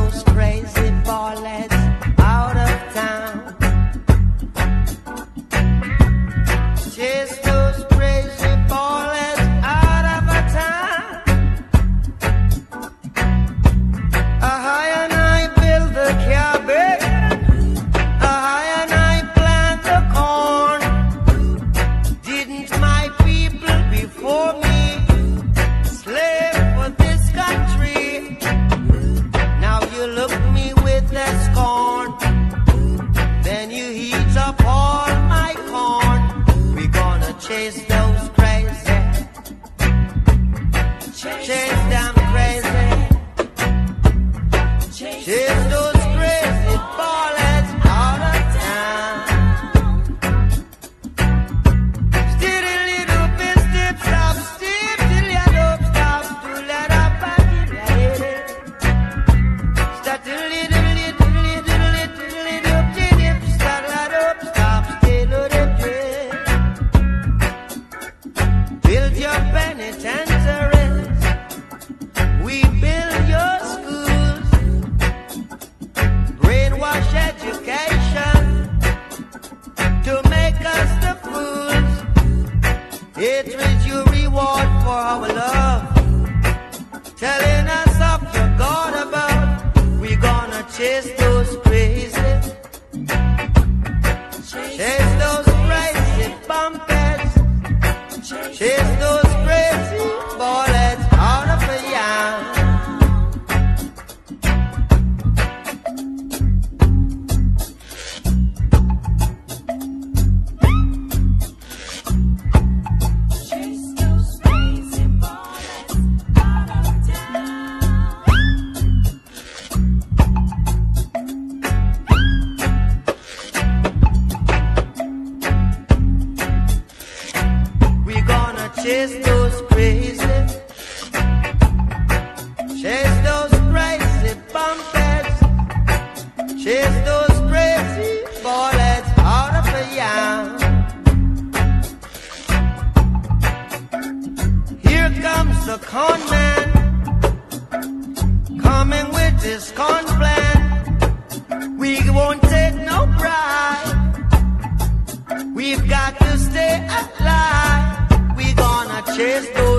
goes crazy. chase those crazy. Chase chase those crazy bullets chase those crazy, Noches